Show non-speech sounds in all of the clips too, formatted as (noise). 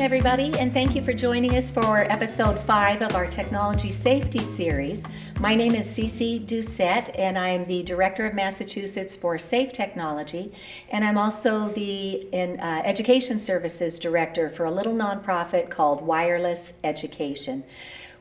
Welcome, everybody, and thank you for joining us for episode five of our technology safety series. My name is Cece Doucette, and I'm the Director of Massachusetts for Safe Technology, and I'm also the in, uh, Education Services Director for a little nonprofit called Wireless Education.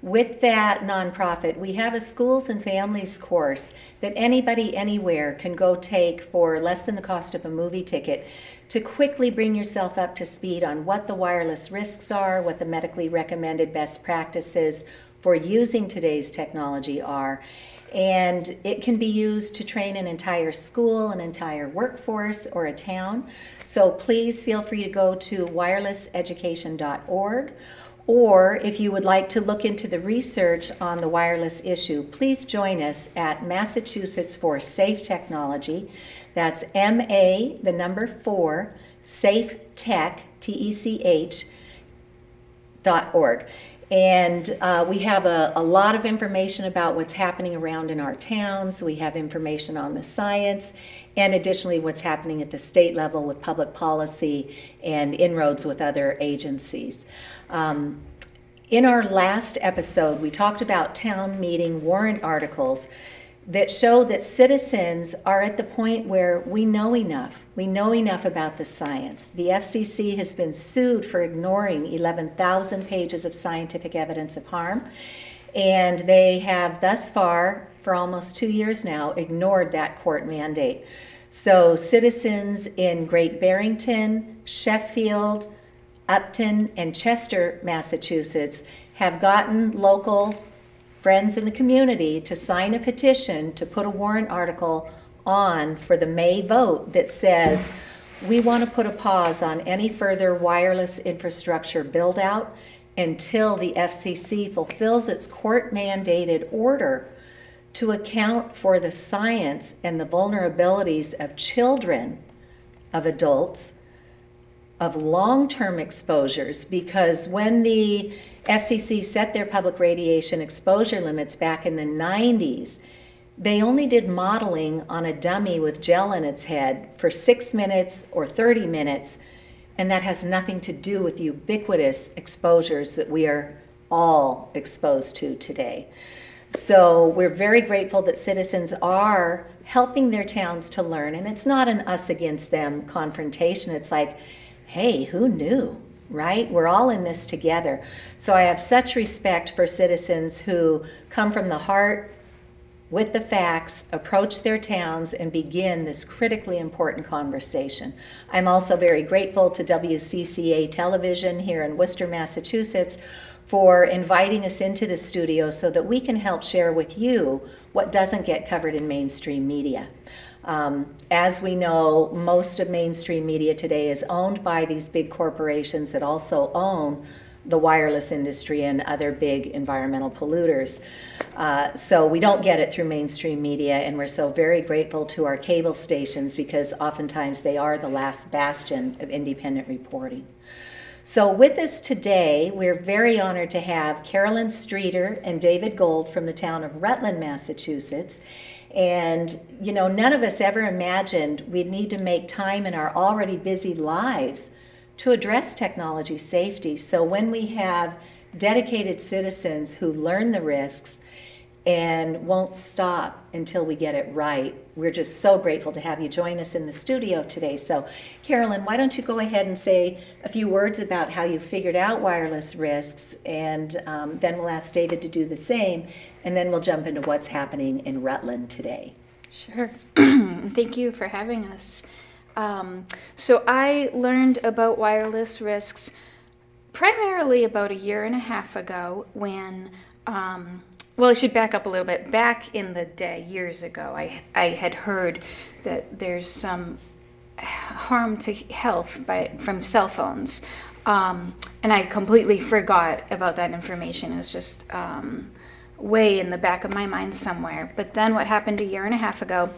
With that nonprofit, we have a schools and families course that anybody anywhere can go take for less than the cost of a movie ticket to quickly bring yourself up to speed on what the wireless risks are, what the medically recommended best practices for using today's technology are. And it can be used to train an entire school, an entire workforce, or a town. So please feel free to go to wirelesseducation.org. Or if you would like to look into the research on the wireless issue, please join us at Massachusetts for Safe Technology. That's M A, the number four, safe tech, T E C H, dot org. And uh, we have a, a, lot of information about what's happening around in our towns. We have information on the science, and additionally, what's happening at the state level with public policy and inroads with other agencies. Um, in our last episode, we talked about town meeting warrant articles that show that citizens are at the point where we know enough. We know enough about the science. The FCC has been sued for ignoring 11,000 pages of scientific evidence of harm, and they have thus far, for almost two years now, ignored that court mandate. So, citizens in Great Barrington, Sheffield, Upton, and Chester, Massachusetts, have gotten local friends in the community to sign a petition to put a warrant article on for the May vote that says we want to put a pause on any further wireless infrastructure build out until the FCC fulfills its court mandated order to account for the science and the vulnerabilities of children, of adults, of long term exposures because when the FCC set their public radiation exposure limits back in the 90s, they only did modeling on a dummy with gel in its head for six minutes or 30 minutes, and that has nothing to do with ubiquitous exposures that we are all exposed to today. So we're very grateful that citizens are helping their towns to learn, and it's not an us against them confrontation. It's like, hey, who knew? Right? We're all in this together. So I have such respect for citizens who come from the heart with the facts, approach their towns, and begin this critically important conversation. I'm also very grateful to WCCA Television here in Worcester, Massachusetts, for inviting us into the studio so that we can help share with you what doesn't get covered in mainstream media. Um, as we know, most of mainstream media today is owned by these big corporations that also own the wireless industry and other big environmental polluters. Uh, so we don't get it through mainstream media, and we're so very grateful to our cable stations because oftentimes they are the last bastion of independent reporting. So, with us today, we're very honored to have Carolyn Streeter and David Gold from the town of Rutland, Massachusetts. And, you know, none of us ever imagined we'd need to make time in our already busy lives to address technology safety. So when we have dedicated citizens who learn the risks and won't stop until we get it right, we're just so grateful to have you join us in the studio today. So, Carolyn, why don't you go ahead and say a few words about how you figured out wireless risks, and um, then we'll ask David to do the same, and then we'll jump into what's happening in Rutland today. Sure. (clears throat) Thank you for having us. Um, so, I learned about wireless risks primarily about a year and a half ago when. Um, well, I should back up a little bit. Back in the day, years ago, I, I had heard that there's some harm to health by, from cell phones. Um, and I completely forgot about that information. It was just um, way in the back of my mind somewhere. But then what happened a year and a half ago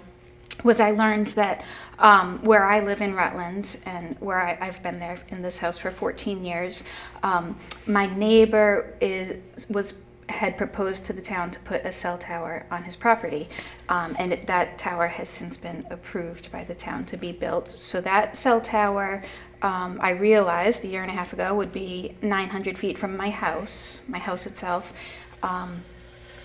was I learned that um, where I live in Rutland and where I, have been there in this house for 14 years, um, my neighbor is was had proposed to the town to put a cell tower on his property. Um, and it, that tower has since been approved by the town to be built. So that cell tower, um, I realized a year and a half ago, would be 900 feet from my house, my house itself, um,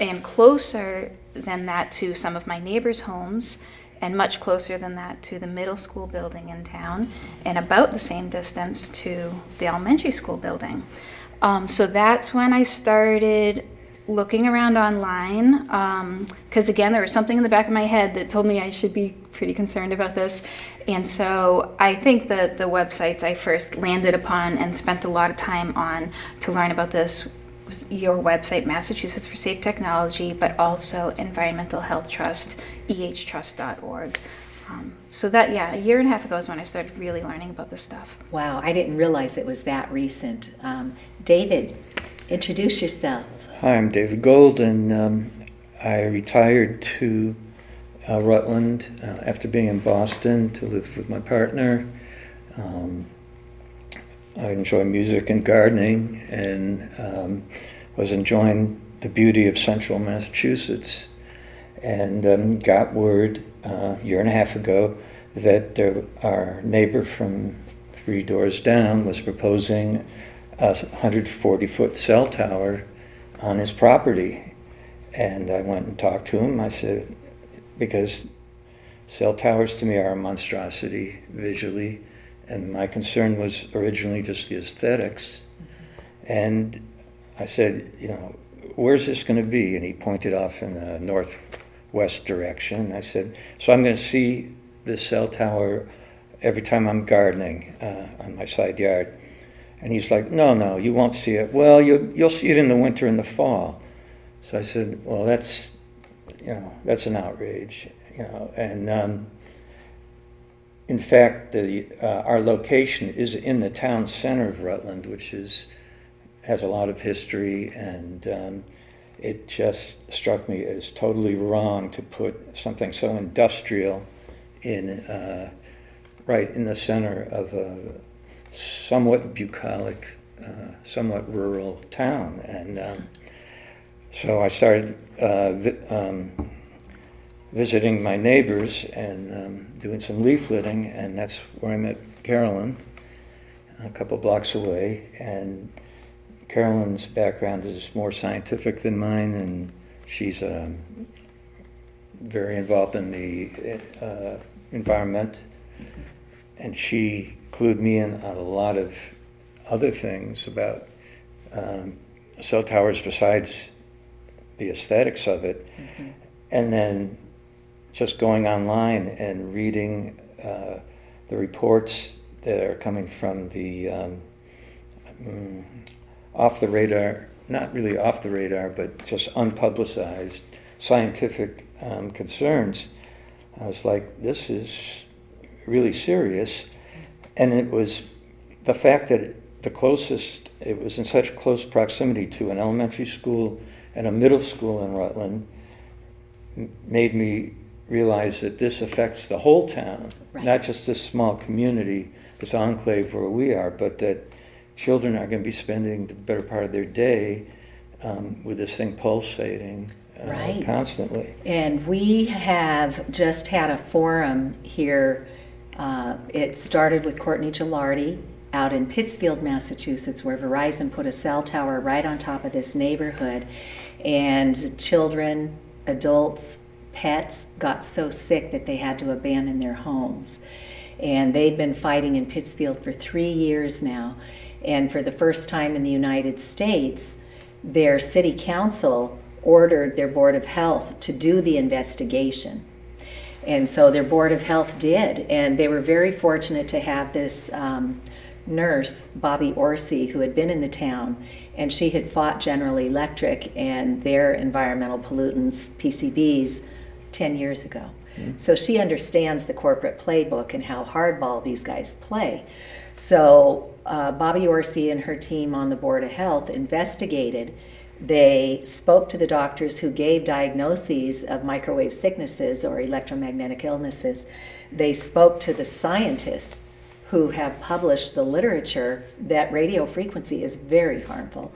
and closer than that to some of my neighbors' homes and much closer than that to the middle school building in town, and about the same distance to the elementary school building. Um, so that's when I started looking around online because again there was something in the back of my head that told me i should be pretty concerned about this and so i think that the websites i first landed upon and spent a lot of time on to learn about this your website massachusetts for safe technology but also environmental health trust ehtrust.org um, so that yeah a year and a half ago is when i started really learning about this stuff Wow, I didn't realize it was that recent. Um, David, introduce yourself. Hi, I'm David Gold, and um, I retired to uh, Rutland uh, after being in Boston to live with my partner. Um, I enjoy music and gardening, and um, was enjoying the beauty of central Massachusetts, and um, got word uh, a year and a half ago that there, our neighbor from three doors down was proposing a 140 foot cell tower on his property. And I went and talked to him. I said, because cell towers to me are a monstrosity visually, and my concern was originally just the esthetics And I said, you know, where's this going to be? And he pointed off in the northwest direction. And I said, so I'm going to see this cell tower every time I'm gardening uh, on my side yard. And he's like, no, no, you won't see it. Well, you, you'll see it in the winter and the fall. So I said, well, that's, you know, that's an outrage, you know. And um, in fact, the, uh, our location is in the town center of Rutland, which is, has a lot of history, and um, it just struck me as totally wrong to put something so industrial in, uh, right in the center of a somewhat bucolic, uh, somewhat rural town. And um, so I started uh, um, visiting my neighbors and um, doing some leafleting, and that's where I met Carolyn, a couple blocks away. And Carolyn's background is more scientific than mine, and she's um, very involved in the uh, environment. And she clued me in on a lot of other things about um, cell towers besides the aesthetics of it. And then just going online and reading uh, the reports that are coming from the um, mm, off the radar, not really off the radar, but just unpublicized scientific um, concerns. I was like, this is really serious. And it was the fact that the closest, it was in such close proximity to an elementary school and a middle school in Rutland, made me realize that this affects the whole town, Right. not just this small community, this enclave where we are, but that children are going to be spending the better part of their day um, with this thing pulsating uh, Right. constantly. And we have just had a forum here. Uh, it started with Courtney Gilardi out in Pittsfield, Massachusetts, where Verizon put a cell tower right on top of this neighborhood. And children, adults, pets got so sick that they had to abandon their homes. And they'd been fighting in Pittsfield for three years now. And for the first time in the United States, their city council ordered their Board of Health to do the investigation. And so their Board of Health did. And they were very fortunate to have this um, nurse, Bobby Orsi, who had been in the town. And she had fought General Electric and their environmental pollutants, PCBs, 10 years ago. So she understands the corporate playbook and how hardball these guys play. So uh, Bobby Orsi and her team on the Board of Health investigated. They spoke to the doctors who gave diagnoses of microwave sicknesses or electromagnetic illnesses. They spoke to the scientists who have published the literature that radio frequency is very harmful.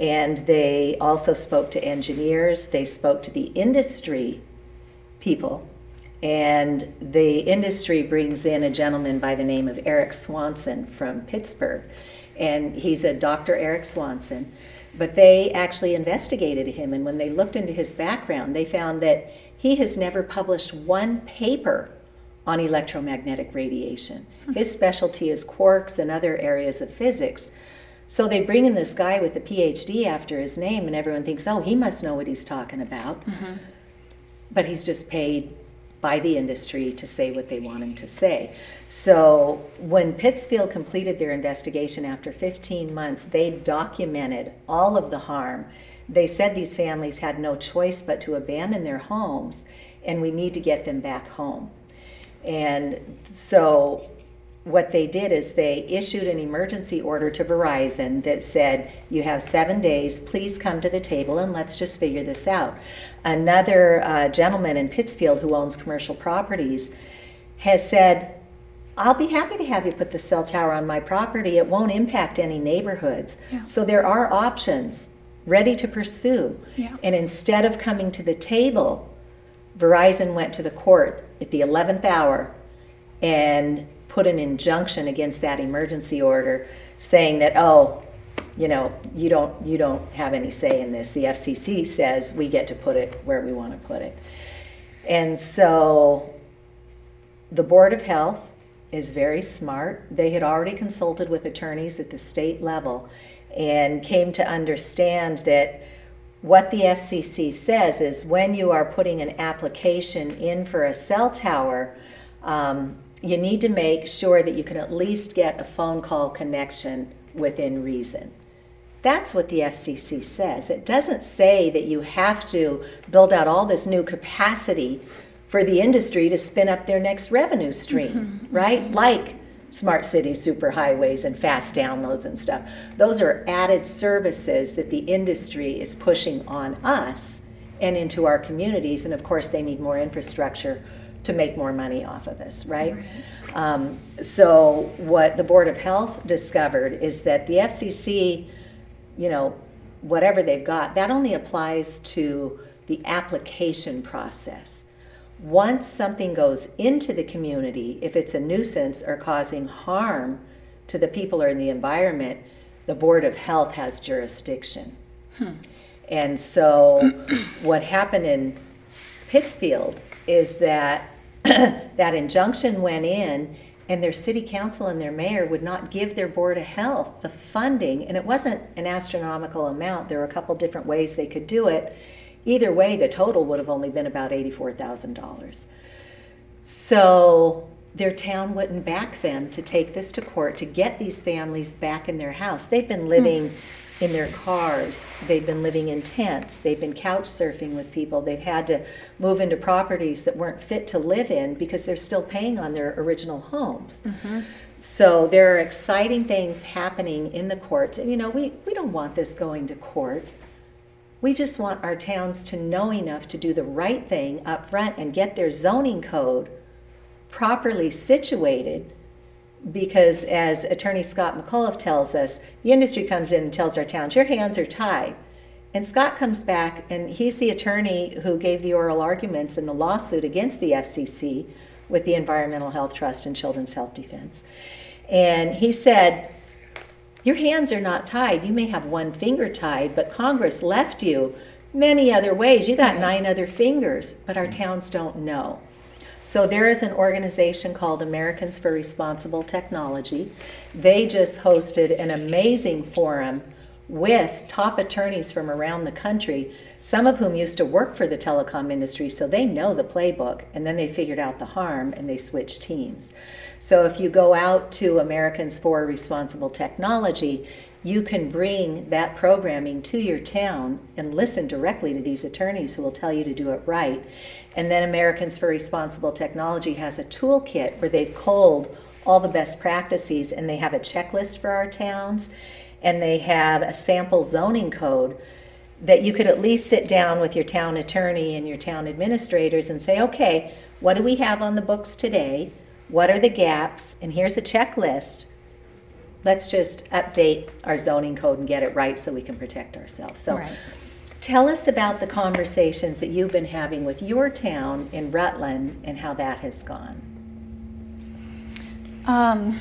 And they also spoke to engineers, they spoke to the industry people. And the industry brings in a gentleman by the name of Eric Swanson from Pittsburgh. And he's a Dr. Eric Swanson. But they actually investigated him, and when they looked into his background, they found that he has never published one paper on electromagnetic radiation. Hmm. His specialty is quarks and other areas of physics. So they bring in this guy with a PhD after his name, and everyone thinks, oh, he must know what he's talking about. Mm-hmm. But he's just paid by the industry to say what they want him to say. So when Pittsfield completed their investigation after 15 months, they documented all of the harm. They said these families had no choice but to abandon their homes, and we need to get them back home. And so what they did is they issued an emergency order to Verizon that said, You have seven days, please come to the table and let's just figure this out. Another uh, gentleman in Pittsfield who owns commercial properties has said, I'll be happy to have you put the cell tower on my property. It won't impact any neighborhoods. Yeah. So there are options ready to pursue. Yeah. And instead of coming to the table, Verizon went to the court at the 11th hour and put an injunction against that emergency order saying that, oh, you know, you don't, you don't have any say in this. The FCC says we get to put it where we want to put it. And so the Board of Health is very smart. They had already consulted with attorneys at the state level and came to understand that what the FCC says is when you are putting an application in for a cell tower, um, you need to make sure that you can at least get a phone call connection within reason. That's what the FCC says. It doesn't say that you have to build out all this new capacity for the industry to spin up their next revenue stream, mm-hmm. right? Like smart cities, superhighways, and fast downloads and stuff. Those are added services that the industry is pushing on us and into our communities. And of course, they need more infrastructure to make more money off of this, right? Um, so, what the Board of Health discovered is that the FCC, you know, whatever they've got, that only applies to the application process. Once something goes into the community, if it's a nuisance or causing harm to the people or in the environment, the Board of Health has jurisdiction. And so, what happened in Pittsfield is that (coughs) that injunction went in, and their city council and their mayor would not give their board of health the funding, and it wasn't an astronomical amount. There were a couple different ways they could do it. Either way, the total would have only been about eighty-four thousand dollars. So their town wouldn't back them to take this to court to get these families back in their house. They've been living hmm. In their cars, they've been living in tents, they've been couch surfing with people, they've had to move into properties that weren't fit to live in because they're still paying on their original homes. Mm-hmm. So there are exciting things happening in the courts. And you know, we, we don't want this going to court. We just want our towns to know enough to do the right thing up front and get their zoning code properly situated because as attorney Scott McCullough tells us, the industry comes in and tells our towns, your hands are tied. And Scott comes back and he's the attorney who gave the oral arguments in the lawsuit against the FCC with the Environmental Health Trust and Children's Health Defense. And he said, your hands are not tied. You may have one finger tied, but Congress left you many other ways. You got mm-hmm. nine other fingers, but our towns don't know. So there is an organization called Americans for Responsible Technology. They just hosted an amazing forum with top attorneys from around the country, some of whom used to work for the telecom industry, so they know the playbook, and then they figured out the harm and they switched teams. So if you go out to Americans for Responsible Technology, you can bring that programming to your town and listen directly to these attorneys who will tell you to do it right. And then Americans for Responsible Technology has a toolkit where they've culled all the best practices and they have a checklist for our towns and they have a sample zoning code that you could at least sit down with your town attorney and your town administrators and say, okay, what do we have on the books today? what are the gaps, and here's a checklist. Let's just update our zoning code and get it right so we can protect ourselves. So Right. tell us about the conversations that you've been having with your town in Rutland and how that has gone. Um,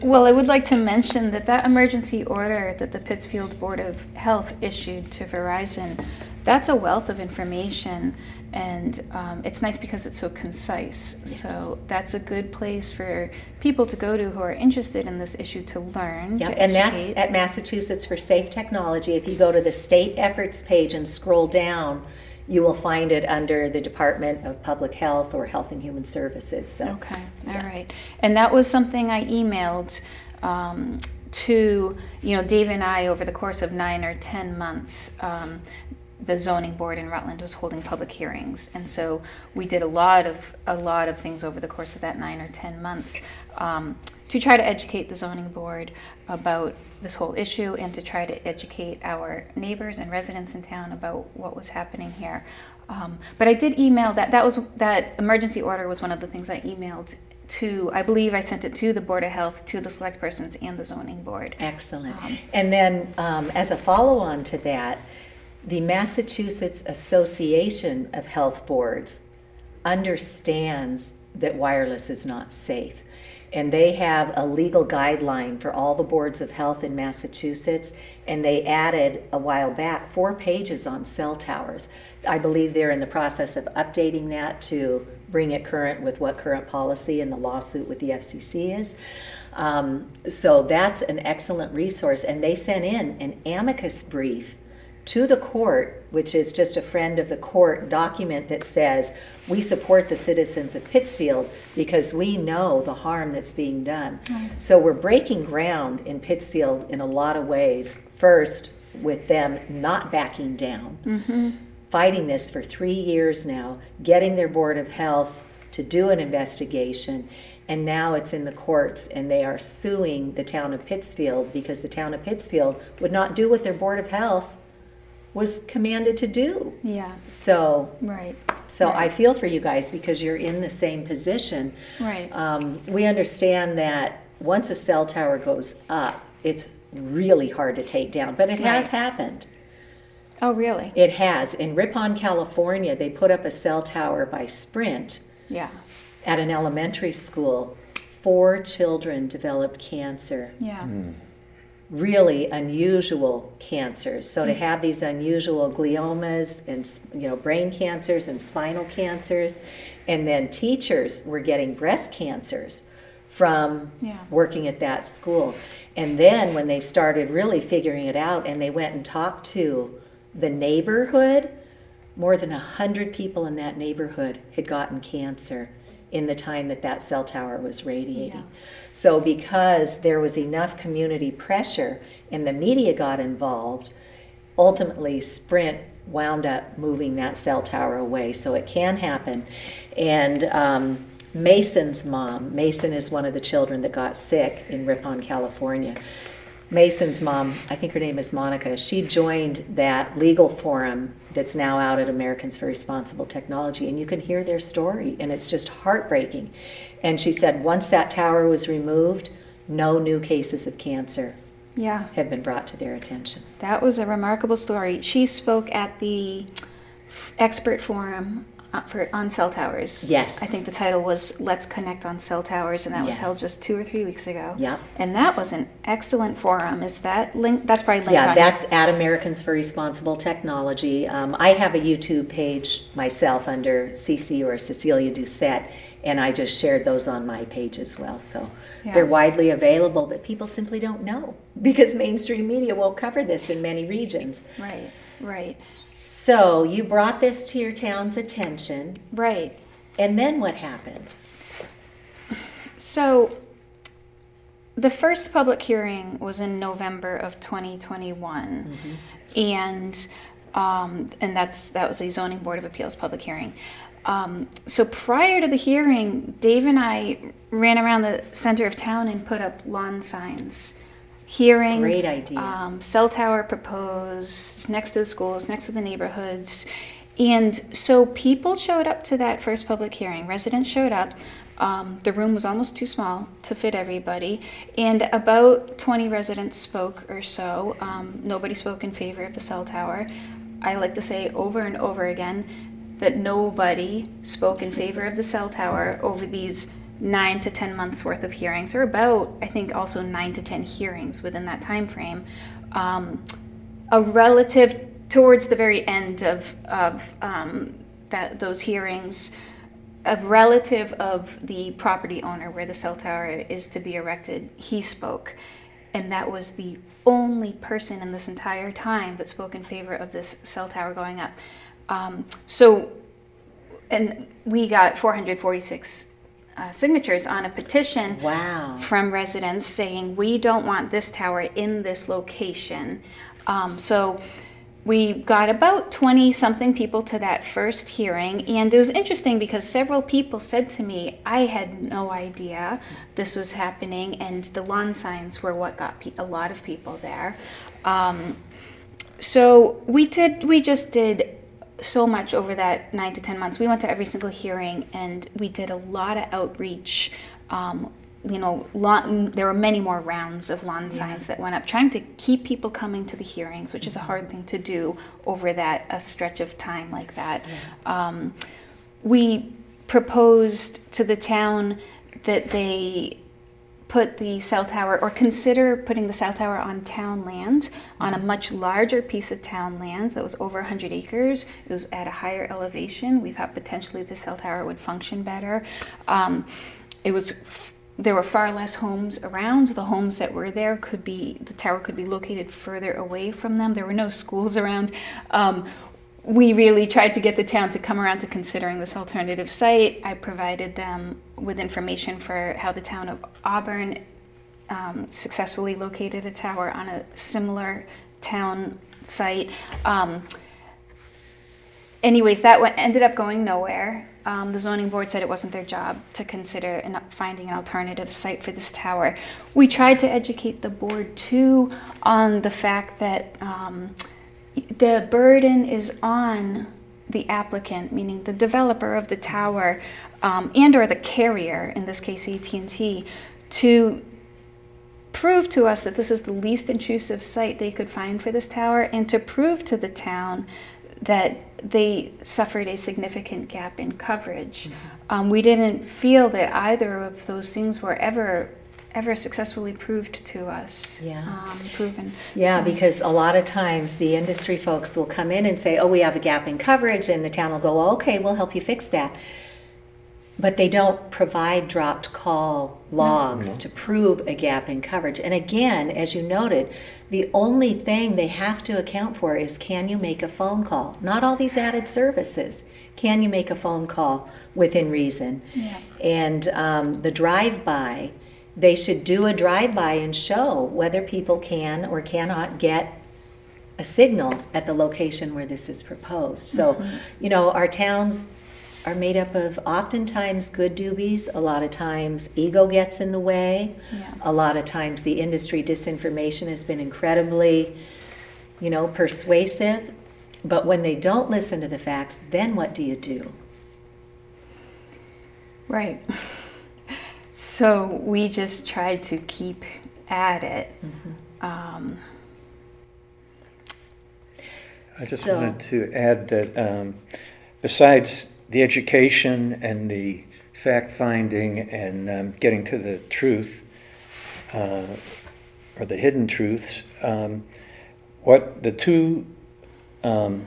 well, I would like to mention that that emergency order that the Pittsfield Board of Health issued to Verizon, that's a wealth of information, and um, it's nice because it's so concise. So that's a good place for people to go to who are interested in this issue to learn. Yeah, and that's at Massachusetts for Safe Technology. If you go to the state efforts page and scroll down, you will find it under the Department of Public Health or Health and Human Services. So Okay, all right. And that was something I emailed um, to, you know, Dave and I over the course of nine or 10 months. Um, the zoning board in Rutland was holding public hearings, and so we did a lot of a lot of things over the course of that nine or ten months um, to try to educate the zoning board about this whole issue and to try to educate our neighbors and residents in town about what was happening here. Um, but I did email that. That was that emergency order was one of the things I emailed to. I believe I sent it to the board of health, to the select persons, and the zoning board. excellent. Um, And then um, as a follow on to that, the Massachusetts Association of Health Boards understands that wireless is not safe. And they have a legal guideline for all the boards of health in Massachusetts. And they added a while back four pages on cell towers. I believe they're in the process of updating that to bring it current with what current policy and the lawsuit with the FCC is. Um, so that's an excellent resource. And they sent in an amicus brief to the court, which is just a friend of the court document that says, we support the citizens of Pittsfield because we know the harm that's being done. So we're breaking ground in Pittsfield in a lot of ways. First, with them not backing down, mm-hmm. fighting this for three years now, getting their Board of Health to do an investigation, and now it's in the courts and they are suing the town of Pittsfield because the town of Pittsfield would not do what their Board of Health was commanded to do. Yeah, So, right, so I feel for you guys because you're in the same position. right. Um, we understand that once a cell tower goes up, it's really hard to take down, but it has happened. oh, really? It has. In Ripon, California, they put up a cell tower by Sprint Yeah, at an elementary school. Four children developed cancer, yeah, really unusual cancers. So to mm. have these unusual gliomas and you know brain cancers and spinal cancers, and then teachers were getting breast cancers from Yeah. working at that school. And then when they started really figuring it out and they went and talked to the neighborhood, more than a hundred people in that neighborhood had gotten cancer in the time that that cell tower was radiating. So because there was enough community pressure and the media got involved, ultimately Sprint wound up moving that cell tower away. So it can happen. And um, Mason's mom, Mason is one of the children that got sick in Ripon, California. Mason's mom, I think her name is Monica, she joined that legal forum that's now out at Americans for Responsible Technology, and you can hear their story, and it's just heartbreaking. And she said once that tower was removed, no new cases of cancer yeah. have been brought to their attention. That was a remarkable story. She spoke at the expert forum for on cell towers. Yes. I think the title was "Let's Connect on Cell Towers," and that was Yes. held just two or three weeks ago. Yeah. And that was an excellent forum. Is that link? That's probably linked Yeah, that's at Americans for Responsible Technology. Um, I have a YouTube page myself under Cece or Cecilia Doucette, and I just shared those on my page as well. So Yeah. they're widely available, but people simply don't know (laughs) because mainstream media won't cover this in many regions. right. Right. So you brought this to your town's attention, Right. and then what happened? So, the first public hearing was in November of 2021, and um, and that's that was a zoning board of appeals public hearing. Um, so prior to the hearing, Dave and I ran around the center of town and put up lawn signs. Hearing, Great idea. Um, cell tower proposed next to the schools, next to the neighborhoods, and so people showed up to that first public hearing. Residents showed up. Um, the room was almost too small to fit everybody, and about 20 residents spoke or so. Um, nobody spoke in favor of the cell tower. I like to say over and over again that nobody spoke in favor of the cell tower over these nine to 10 months worth of hearings, or about, I think, also nine to 10 hearings within that time frame. Um, a relative towards the very end of, of um, that, those hearings, a relative of the property owner where the cell tower is to be erected, he spoke. And that was the only person in this entire time that spoke in favor of this cell tower going up. Um, so, and we got 446 uh, signatures on a petition Wow. from residents saying we don't want this tower in this location. Um, so we got about 20 something people to that first hearing, and it was interesting because several people said to me, I had no idea this was happening, and the lawn signs were what got pe- a lot of people there. Um, so we did, we just did so much over that nine to 10 months. We went to every single hearing and we did a lot of outreach. Um, you know, lawn, there were many more rounds of lawn signs that went up, trying to keep people coming to the hearings, which is a hard thing to do over that a stretch of time like that. Um, we proposed to the town that they put the cell tower or consider putting the cell tower on town land on a much larger piece of town land that was over 100 acres. It was at a higher elevation. We thought potentially the cell tower would function better. Um, it was there were far less homes around. The homes that were there could be the tower could be located further away from them. There were no schools around. Um, we really tried to get the town to come around to considering this alternative site. I provided them with information for how the town of Auburn um, successfully located a tower on a similar town site. Um, anyways, that went, ended up going nowhere. Um, the zoning board said it wasn't their job to consider an, finding an alternative site for this tower. We tried to educate the board too on the fact that um, the burden is on the applicant, meaning the developer of the tower, um, and or the carrier, in this case AT&T, to prove to us that this is the least intrusive site they could find for this tower, and to prove to the town that they suffered a significant gap in coverage. Um, we didn't feel that either of those things were ever ever successfully proved to us. Yeah. Um, proven. Yeah, So- because a lot of times the industry folks will come in and say, oh, we have a gap in coverage, and the town will go, okay, we'll help you fix that. But they don't provide dropped call logs to prove a gap in coverage. And again, as you noted, the only thing they have to account for is can you make a phone call? Not all these added services. Can you make a phone call within reason? Yeah. And um, the drive-by, they should do a drive-by and show whether people can or cannot get a signal at the location where this is proposed. So, mm-hmm. you know, our towns are made up of oftentimes good doobies, a lot of times ego gets in the way. Yeah. A lot of times the industry disinformation has been incredibly, you know, persuasive. But when they don't listen to the facts, then what do you do? Right. (laughs) So we just tried to keep at it. Um, I just So- wanted to add that um, besides the education and the fact finding and um, getting to the truth, uh, or the hidden truths, um, what the two um,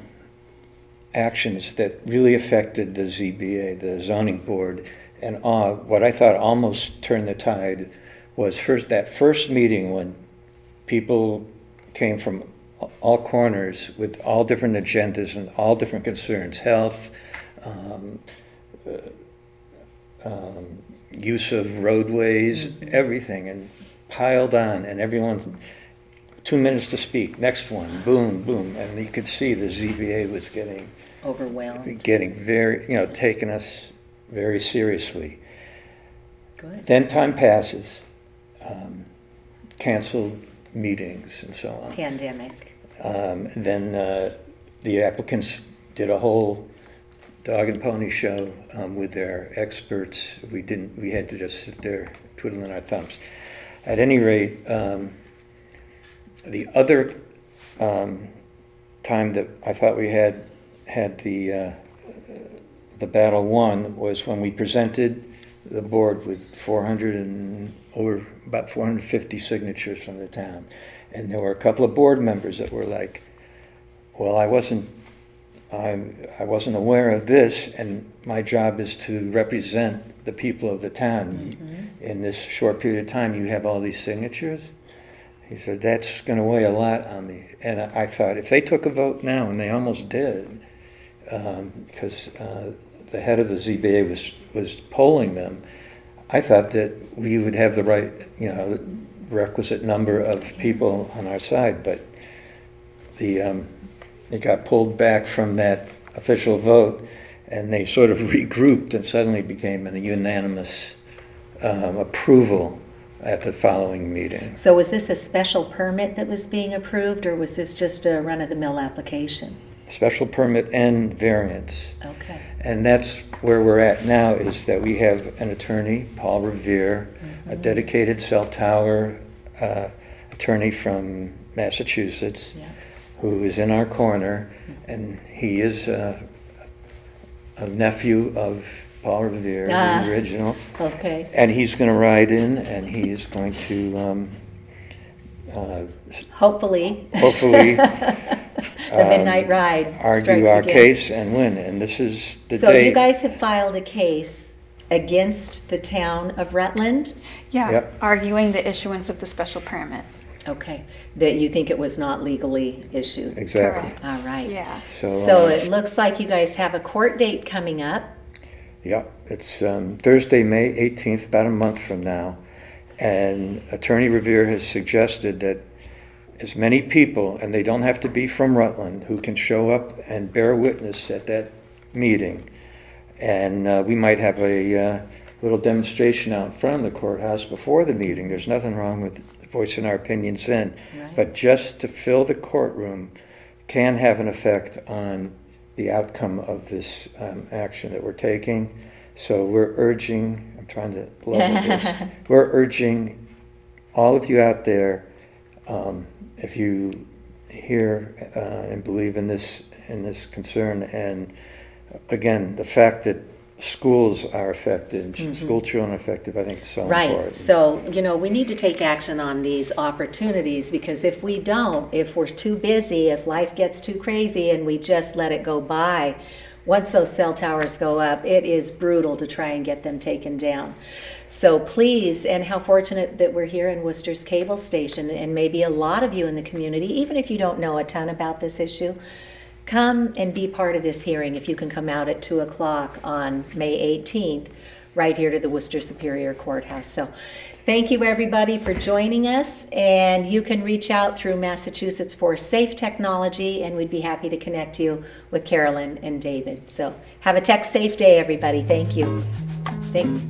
actions that really affected the ZBA, the zoning board, and uh, what I thought almost turned the tide was first that first meeting when people came from all corners with all different agendas and all different concerns, health, um, uh, um, use of roadways, everything, and piled on, and everyone's two minutes to speak. Next one, boom, boom, and you could see the ZBA was getting Overwhelmed. getting very, you know, taking us very seriously. Good. Then time passes, um, canceled meetings and so on. Pandemic. Um, then uh, the applicants did a whole dog and pony show um, with their experts. We didn't, we had to just sit there twiddling our thumbs. At any rate, um, the other um, time that I thought we had, had the, uh, the battle won was when we presented the board with 400 and, over, about 450 signatures from the town. And there were a couple of board members that were like, well, I wasn't, I, I wasn't aware of this, and my job is to represent the people of the town. In this short period of time, you have all these signatures. He said, that's gonna weigh a lot on me. And I I thought, if they took a vote now, and they almost did, because uh, the head of the ZBA was, was polling them, I thought that we would have the right, you know, requisite number of people on our side, but the, um, it got pulled back from that official vote, and they sort of (laughs) regrouped and suddenly became a unanimous um, approval at the following meeting. So was this a special permit that was being approved, or was this just a run-of-the-mill application? Special permit and variance. Okay. And that's where we're at now, is that we have an attorney, Paul Revere, a dedicated cell tower uh, attorney from Massachusetts, Yeah. who is in our corner, and he is uh, a nephew of Paul Revere, Ah. the original. Okay. And he's going to ride in, and he's going to um, uh, Hopefully. hopefully (laughs) The midnight ride argue our again. case and win. And this is the So day. you guys have filed a case against the town of Rutland? Yeah, Yep. arguing the issuance of the special permit. Okay. That you think it was not legally issued? Exactly. Correct. All right. Yeah. So, So um, it looks like you guys have a court date coming up. Yeah, it's um, Thursday, May 18th, about a month from now. And Attorney Revere has suggested that as many people, and they don't have to be from Rutland, who can show up and bear witness at that meeting. And uh, we might have a uh, little demonstration out in front of the courthouse before the meeting. There's nothing wrong with voicing our opinions then. Right. But just to fill the courtroom can have an effect on the outcome of this um, action that we're taking. So we're urging, I'm trying to level this, (laughs) we're urging all of you out there, um, if you hear uh, and believe in this, in this concern, and again, the fact that schools are affected, school children are affected, I think is so Right, important. so, you know, we need to take action on these opportunities, because if we don't, if we're too busy, if life gets too crazy and we just let it go by, once those cell towers go up, it is brutal to try and get them taken down. So please, and how fortunate that we're here in Worcester's cable station, and maybe a lot of you in the community, even if you don't know a ton about this issue, come and be part of this hearing if you can come out at 2 o'clock on May 18th, right here to the Worcester Superior Courthouse. So thank you, everybody, for joining us, and you can reach out through Massachusetts for Safe Technology, and we'd be happy to connect you with Carolyn and David. So have a tech safe day, everybody. Thank you. Thanks.